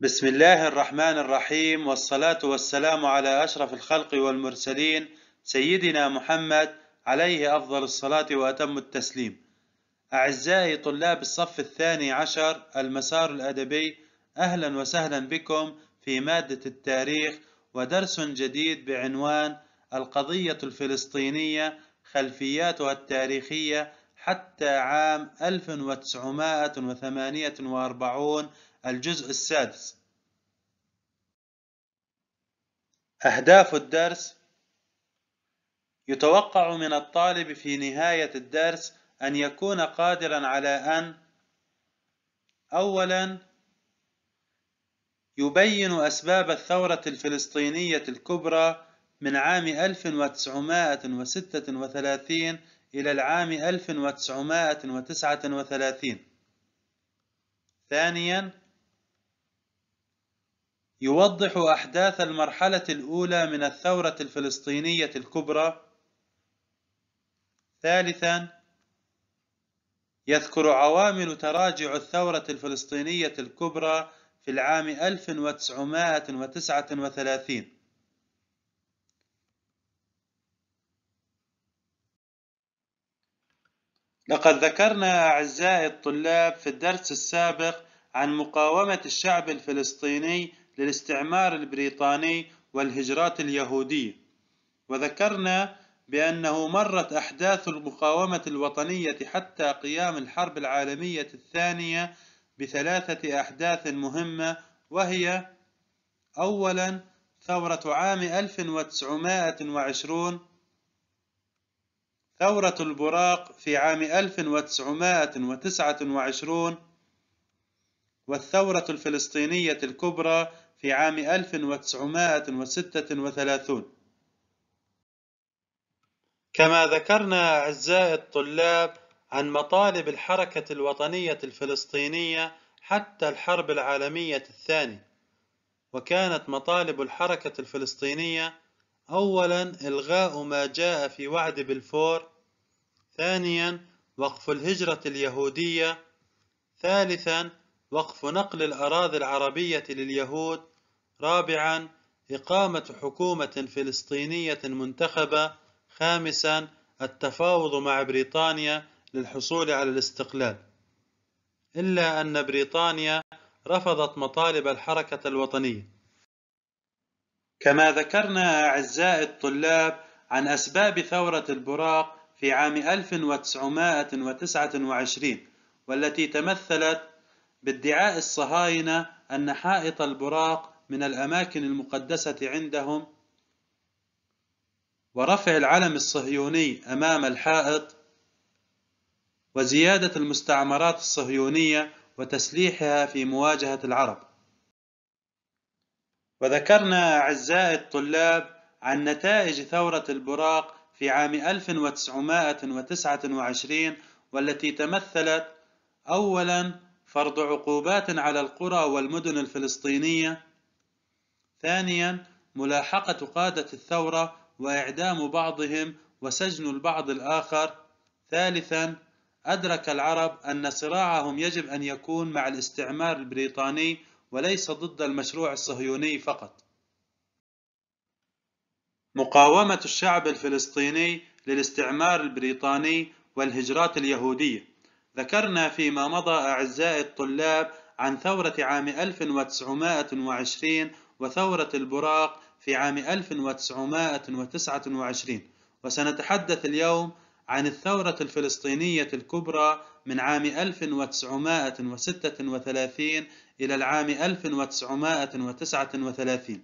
بسم الله الرحمن الرحيم والصلاة والسلام على أشرف الخلق والمرسلين سيدنا محمد عليه أفضل الصلاة وأتم التسليم. أعزائي طلاب الصف الثاني عشر المسار الأدبي أهلا وسهلا بكم في مادة التاريخ ودرس جديد بعنوان القضية الفلسطينية خلفياتها التاريخية حتى عام 1948 الجزء السادس. أهداف الدرس. يتوقع من الطالب في نهاية الدرس أن يكون قادرا على أن أولا يبين أسباب الثورة الفلسطينية الكبرى من عام 1936 إلى العام 1939 ثانيا يوضح أحداث المرحلة الأولى من الثورة الفلسطينية الكبرى. ثالثا يذكر عوامل تراجع الثورة الفلسطينية الكبرى في العام 1939 لقد ذكرنا أعزائي الطلاب في الدرس السابق عن مقاومة الشعب الفلسطيني للاستعمار البريطاني والهجرات اليهودية. وذكرنا بأنه مرت أحداث المقاومة الوطنية حتى قيام الحرب العالمية الثانية بثلاثة أحداث مهمة وهي أولا ثورة عام 1920 ثورة البراق في عام 1929 والثورة الفلسطينية الكبرى في عام 1936 كما ذكرنا أعزائي الطلاب عن مطالب الحركة الوطنية الفلسطينية حتى الحرب العالمية الثانية وكانت مطالب الحركة الفلسطينية أولا إلغاء ما جاء في وعد بلفور ثانيا وقف الهجرة اليهودية ثالثا وقف نقل الأراضي العربية لليهود رابعا إقامة حكومة فلسطينية منتخبة. خامسا التفاوض مع بريطانيا للحصول على الاستقلال. إلا أن بريطانيا رفضت مطالب الحركة الوطنية. كما ذكرنا أعزائي الطلاب عن أسباب ثورة البراق في عام 1929 والتي تمثلت بادعاء الصهاينة أن حائط البراق من الأماكن المقدسة عندهم ورفع العلم الصهيوني أمام الحائط وزيادة المستعمرات الصهيونية وتسليحها في مواجهة العرب. وذكرنا أعزائي الطلاب عن نتائج ثورة البراق في عام 1929 والتي تمثلت أولا فرض عقوبات على القرى والمدن الفلسطينية ثانيا ملاحقة قادة الثورة وإعدام بعضهم وسجن البعض الآخر. ثالثا أدرك العرب أن صراعهم يجب أن يكون مع الاستعمار البريطاني وليس ضد المشروع الصهيوني فقط. مقاومة الشعب الفلسطيني للاستعمار البريطاني والهجرات اليهودية. ذكرنا فيما مضى أعزائي الطلاب عن ثورة عام 1920 وثورة البراق في عام 1929 وسنتحدث اليوم عن الثورة الفلسطينية الكبرى من عام 1936 إلى العام 1939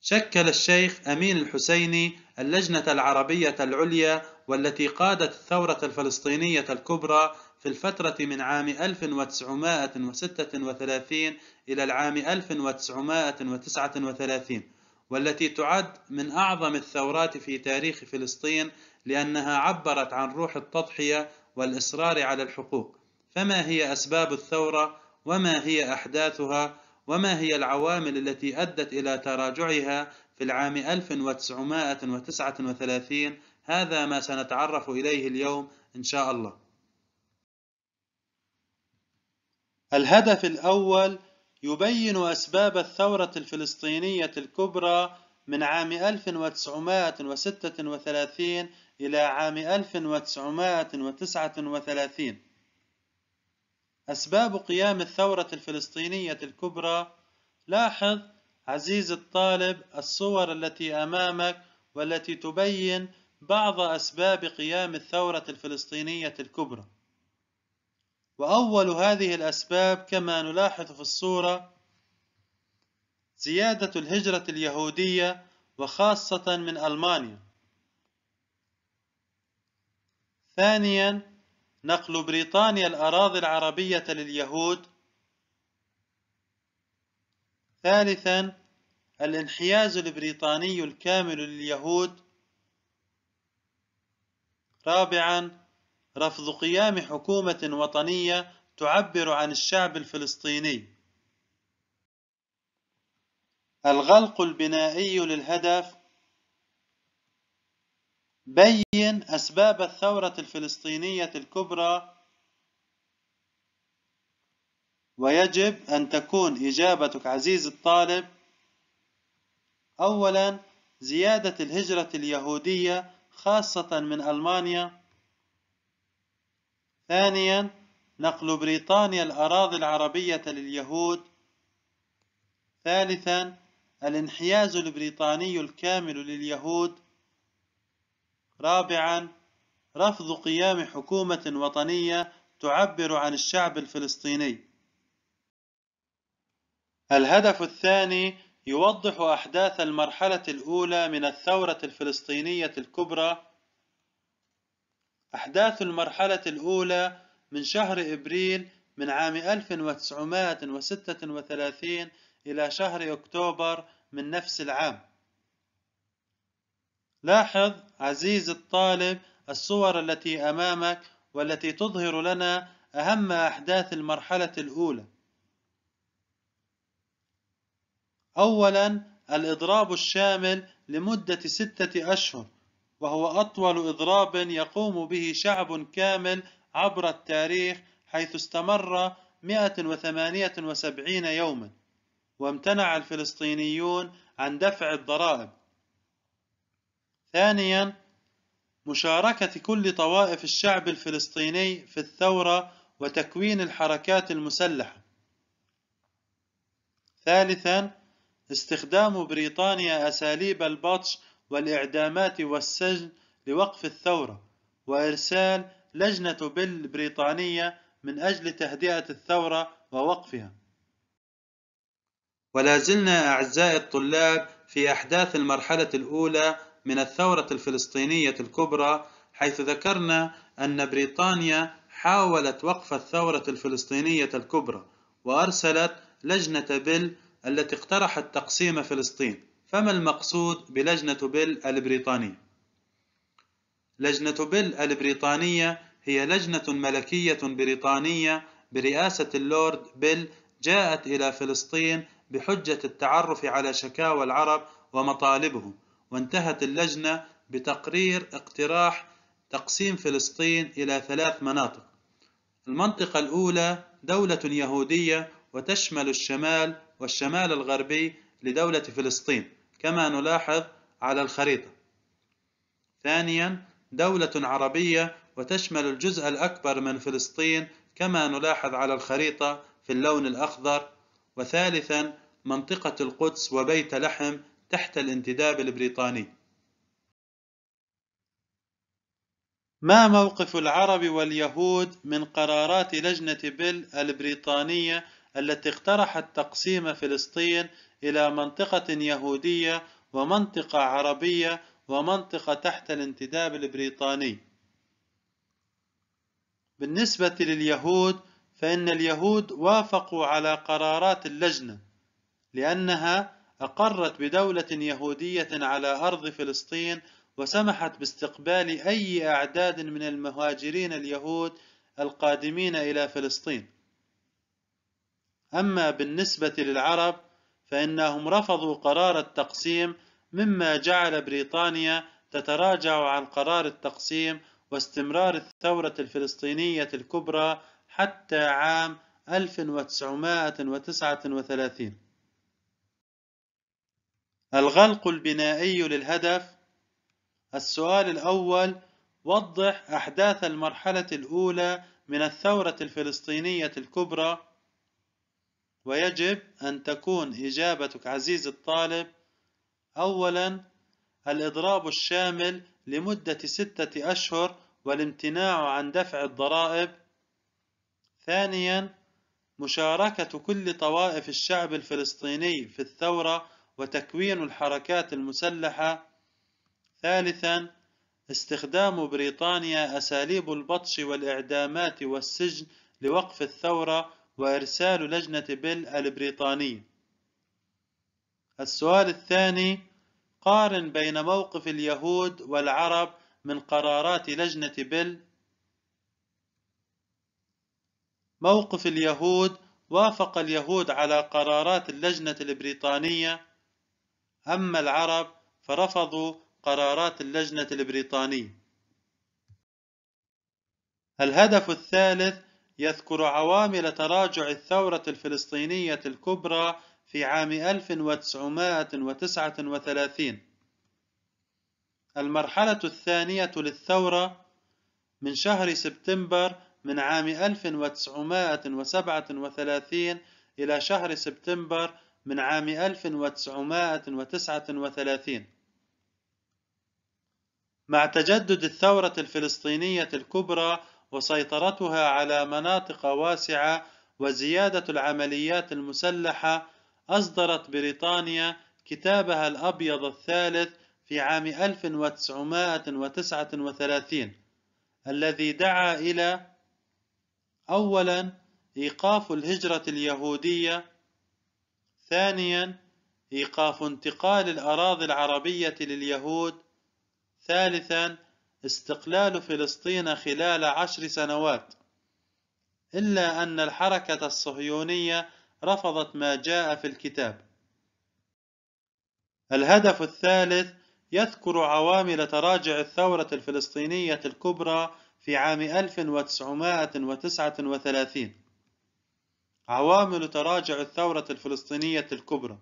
شكل الشيخ أمين الحسيني اللجنة العربية العليا والتي قادت الثورة الفلسطينية الكبرى في الفترة من عام 1936 إلى العام 1939 والتي تعد من أعظم الثورات في تاريخ فلسطين لأنها عبرت عن روح التضحية والإصرار على الحقوق. فما هي أسباب الثورة؟ وما هي أحداثها؟ وما هي العوامل التي أدت إلى تراجعها في العام 1939 هذا ما سنتعرف إليه اليوم إن شاء الله. الهدف الأول يبين أسباب الثورة الفلسطينية الكبرى من عام 1936 إلى عام 1939 أسباب قيام الثورة الفلسطينية الكبرى لاحظ عزيز الطالب الصور التي أمامك والتي تبين بعض أسباب قيام الثورة الفلسطينية الكبرى. وأول هذه الأسباب كما نلاحظ في الصورة زيادة الهجرة اليهودية وخاصة من ألمانيا. ثانيا نقل بريطانيا الأراضي العربية لليهود. ثالثا الانحياز البريطاني الكامل لليهود. رابعا رفض قيام حكومة وطنية تعبر عن الشعب الفلسطيني. الغلق البنائي للهدف. بين أسباب الثورة الفلسطينية الكبرى. ويجب أن تكون إجابتك عزيز الطالب. أولا زيادة الهجرة اليهودية خاصة من ألمانيا. ثانيا نقل بريطانيا الأراضي العربية لليهود. ثالثا الانحياز البريطاني الكامل لليهود. رابعا رفض قيام حكومة وطنية تعبر عن الشعب الفلسطيني. الهدف الثاني يوضح أحداث المرحلة الأولى من الثورة الفلسطينية الكبرى. أحداث المرحلة الأولى من شهر إبريل من عام 1936 إلى شهر أكتوبر من نفس العام. لاحظ عزيز الطالب الصور التي أمامك والتي تظهر لنا أهم أحداث المرحلة الأولى. أولا الإضراب الشامل لمدة ستة أشهر. وهو أطول إضراب يقوم به شعب كامل عبر التاريخ حيث استمر 178 يوما وامتنع الفلسطينيون عن دفع الضرائب. ثانيا مشاركة كل طوائف الشعب الفلسطيني في الثورة وتكوين الحركات المسلحة. ثالثا استخدام بريطانيا أساليب البطش والإعدامات والسجن لوقف الثورة وإرسال لجنة بل بريطانية من أجل تهدئة الثورة ووقفها. ولا زلنا أعزائي الطلاب في أحداث المرحلة الأولى من الثورة الفلسطينية الكبرى حيث ذكرنا أن بريطانيا حاولت وقف الثورة الفلسطينية الكبرى وأرسلت لجنة بل التي اقترحت تقسيم فلسطين. فما المقصود بلجنة بل البريطانية؟ لجنة بل البريطانية هي لجنة ملكية بريطانية برئاسة اللورد بل جاءت إلى فلسطين بحجة التعرف على شكاوى العرب ومطالبهم وانتهت اللجنة بتقرير اقتراح تقسيم فلسطين إلى ثلاث مناطق المنطقة الأولى دولة يهودية وتشمل الشمال والشمال الغربي لدولة فلسطين كما نلاحظ على الخريطة. ثانيا دولة عربية وتشمل الجزء الأكبر من فلسطين كما نلاحظ على الخريطة في اللون الأخضر. وثالثا منطقة القدس وبيت لحم تحت الانتداب البريطاني. ما موقف العرب واليهود من قرارات لجنة بيل البريطانية التي اقترحت تقسيم فلسطين إلى منطقة يهودية ومنطقة عربية ومنطقة تحت الانتداب البريطاني. بالنسبة لليهود فإن اليهود وافقوا على قرارات اللجنة لأنها أقرت بدولة يهودية على أرض فلسطين وسمحت باستقبال أي أعداد من المهاجرين اليهود القادمين إلى فلسطين. أما بالنسبة للعرب فإنهم رفضوا قرار التقسيم مما جعل بريطانيا تتراجع عن قرار التقسيم واستمرار الثورة الفلسطينية الكبرى حتى عام 1939 الغلق البنائي للهدف السؤال الأول وضح أحداث المرحلة الأولى من الثورة الفلسطينية الكبرى ويجب أن تكون إجابتك عزيز الطالب أولا الإضراب الشامل لمدة ستة أشهر والامتناع عن دفع الضرائب ثانيا مشاركة كل طوائف الشعب الفلسطيني في الثورة وتكوين الحركات المسلحة ثالثا استخدام بريطانيا أساليب البطش والإعدامات والسجن لوقف الثورة وإرسال لجنة بيل البريطانية السؤال الثاني قارن بين موقف اليهود والعرب من قرارات لجنة بيل. موقف اليهود وافق اليهود على قرارات اللجنة البريطانية. أما العرب فرفضوا قرارات اللجنة البريطانية. الهدف الثالث يذكر عوامل تراجع الثورة الفلسطينية الكبرى في عام 1939 المرحلة الثانية للثورة من شهر سبتمبر من عام 1937 إلى شهر سبتمبر من عام 1939 مع تجدد الثورة الفلسطينية الكبرى وسيطرتها على مناطق واسعة وزيادة العمليات المسلحة أصدرت بريطانيا كتابها الأبيض الثالث في عام 1939 الذي دعا إلى أولا إيقاف الهجرة اليهودية ثانيا إيقاف انتقال الأراضي العربية لليهود ثالثا استقلال فلسطين خلال عشر سنوات إلا أن الحركة الصهيونية رفضت ما جاء في الكتاب. الهدف الثالث يذكر عوامل تراجع الثورة الفلسطينية الكبرى في عام 1939 عوامل تراجع الثورة الفلسطينية الكبرى.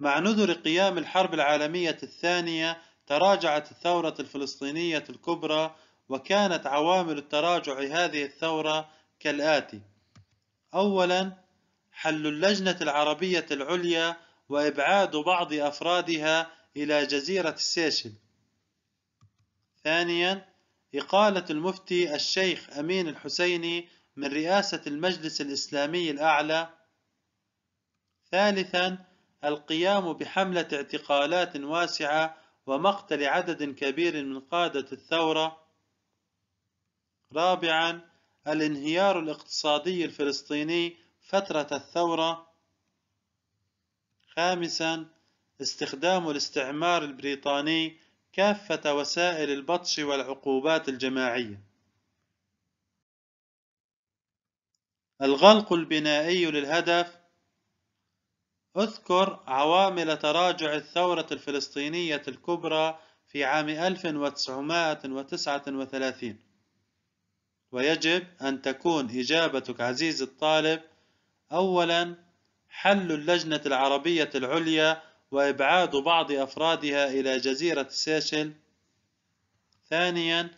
مع نذر قيام الحرب العالمية الثانية تراجعت الثورة الفلسطينية الكبرى وكانت عوامل التراجع هذه الثورة كالآتي. أولا حل اللجنة العربية العليا وإبعاد بعض أفرادها إلى جزيرة سيشل ثانيا إقالة المفتي الشيخ أمين الحسيني من رئاسة المجلس الإسلامي الأعلى. ثالثا القيام بحملة اعتقالات واسعة ومقتل عدد كبير من قادة الثورة. رابعا الانهيار الاقتصادي الفلسطيني فترة الثورة. خامسا استخدام الاستعمار البريطاني كافة وسائل البطش والعقوبات الجماعية. الغلق البنائي للهدف اذكر عوامل تراجع الثورة الفلسطينية الكبرى في عام 1939 ويجب أن تكون إجابتك عزيز الطالب أولا حل اللجنة العربية العليا وإبعاد بعض أفرادها إلى جزيرة سيشل. ثانيا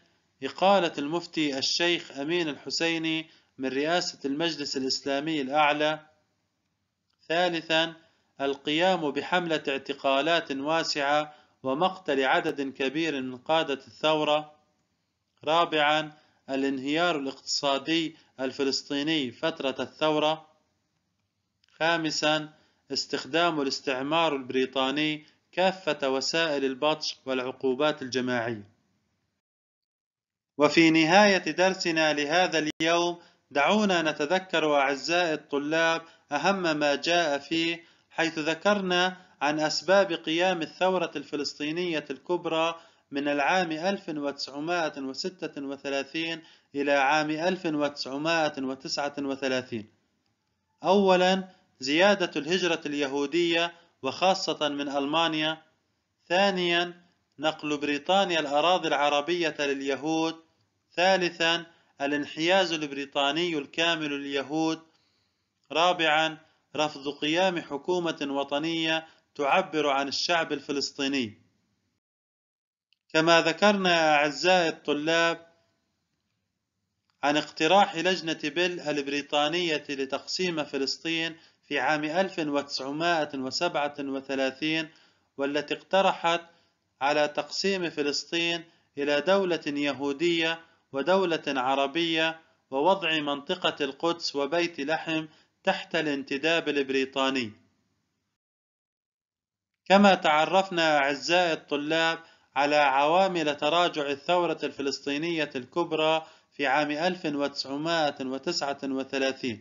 إقالة المفتي الشيخ أمين الحسيني من رئاسة المجلس الإسلامي الأعلى. ثالثا القيام بحملة اعتقالات واسعة ومقتل عدد كبير من قادة الثورة. رابعا الانهيار الاقتصادي الفلسطيني فترة الثورة. خامسا استخدام الاستعمار البريطاني كافة وسائل البطش والعقوبات الجماعية. وفي نهاية درسنا لهذا اليوم دعونا نتذكر أعزائي الطلاب أهم ما جاء فيه حيث ذكرنا عن أسباب قيام الثورة الفلسطينية الكبرى من العام 1936 إلى عام 1939 أولا زيادة الهجرة اليهودية وخاصة من ألمانيا. ثانيا نقل بريطانيا الأراضي العربية لليهود. ثالثا الانحياز البريطاني الكامل لليهود. رابعا رفض قيام حكومة وطنية تعبر عن الشعب الفلسطيني. كما ذكرنا يا أعزائي الطلاب عن اقتراح لجنة بيل البريطانية لتقسيم فلسطين في عام 1937 والتي اقترحت على تقسيم فلسطين إلى دولة يهودية ودولة عربية ووضع منطقة القدس وبيت لحم تحت الانتداب البريطاني. كما تعرفنا أعزائي الطلاب على عوامل تراجع الثورة الفلسطينية الكبرى في عام 1939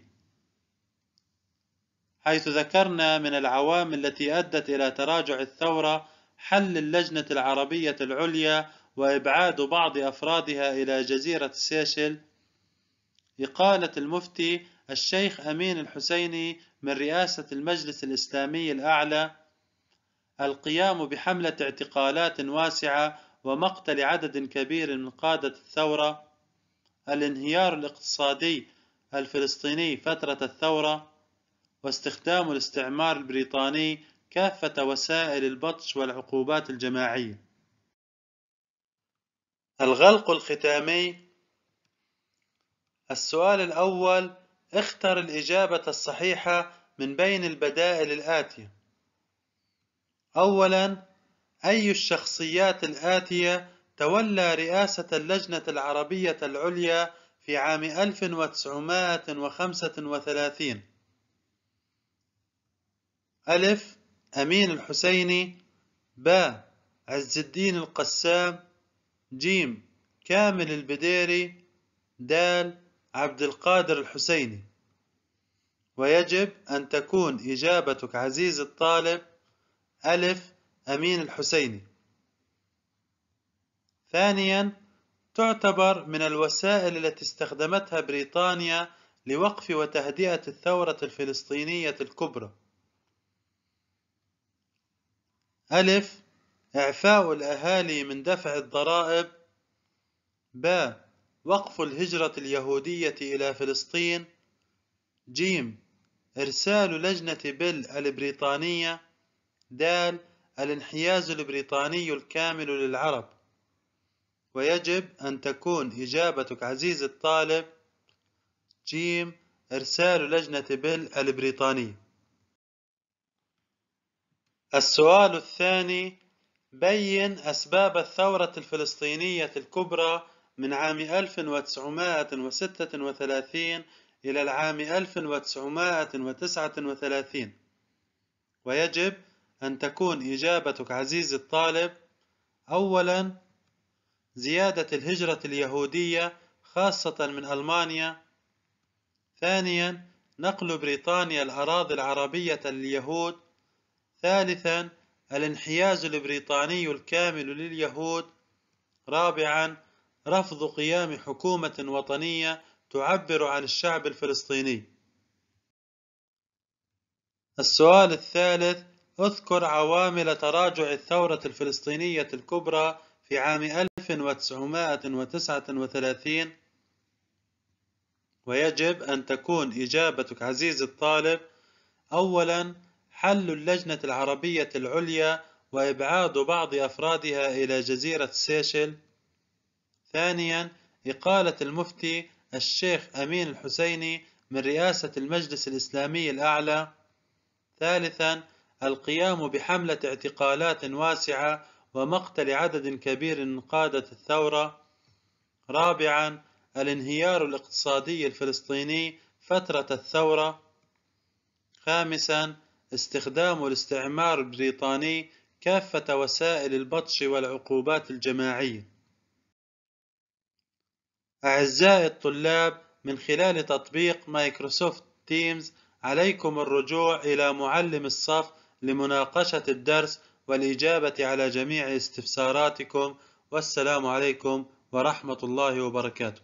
حيث ذكرنا من العوامل التي أدت إلى تراجع الثورة حل اللجنة العربية العليا وإبعاد بعض أفرادها إلى جزيرة سيشل. إقالة المفتي الشيخ أمين الحسيني من رئاسة المجلس الإسلامي الأعلى القيام بحملة اعتقالات واسعة ومقتل عدد كبير من قادة الثورة الانهيار الاقتصادي الفلسطيني فترة الثورة واستخدام الاستعمار البريطاني كافة وسائل البطش والعقوبات الجماعية. الغلق الختامي. السؤال الأول اختر الإجابة الصحيحة من بين البدائل الآتية. أولا أي الشخصيات الآتية تولى رئاسة اللجنة العربية العليا في عام 1935 ألف أمين الحسيني باء عز الدين القسام جيم كامل البديري دال عبد القادر الحسيني. ويجب أن تكون إجابتك عزيز الطالب ألف أمين الحسيني. ثانيا تعتبر من الوسائل التي استخدمتها بريطانيا لوقف وتهدئة الثورة الفلسطينية الكبرى. ألف إعفاء الأهالي من دفع الضرائب. باء وقف الهجرة اليهودية إلى فلسطين. جيم إرسال لجنة بيل البريطانية. دال الانحياز البريطاني الكامل للعرب. ويجب أن تكون إجابتك عزيز الطالب. جيم إرسال لجنة بيل البريطانية. السؤال الثاني بين أسباب الثورة الفلسطينية الكبرى من عام 1936 إلى العام 1939 ويجب أن تكون إجابتك عزيز الطالب أولا زيادة الهجرة اليهودية خاصة من ألمانيا. ثانيا نقل بريطانيا الأراضي العربية لليهود. ثالثا الانحياز البريطاني الكامل لليهود. رابعا رفض قيام حكومة وطنية تعبر عن الشعب الفلسطيني. السؤال الثالث اذكر عوامل تراجع الثورة الفلسطينية الكبرى في عام 1939 ويجب أن تكون إجابتك عزيز الطالب. أولا حل اللجنة العربية العليا وإبعاد بعض أفرادها إلى جزيرة سيشل. ثانيا إقالة المفتي الشيخ أمين الحسيني من رئاسة المجلس الإسلامي الأعلى. ثالثا القيام بحملة اعتقالات واسعة ومقتل عدد كبير من قادة الثورة. رابعا الانهيار الاقتصادي الفلسطيني فترة الثورة. خامسا استخدام الاستعمار البريطاني كافة وسائل البطش والعقوبات الجماعية. أعزائي الطلاب من خلال تطبيق Microsoft Teams عليكم الرجوع إلى معلم الصف لمناقشة الدرس والإجابة على جميع استفساراتكم. والسلام عليكم ورحمة الله وبركاته.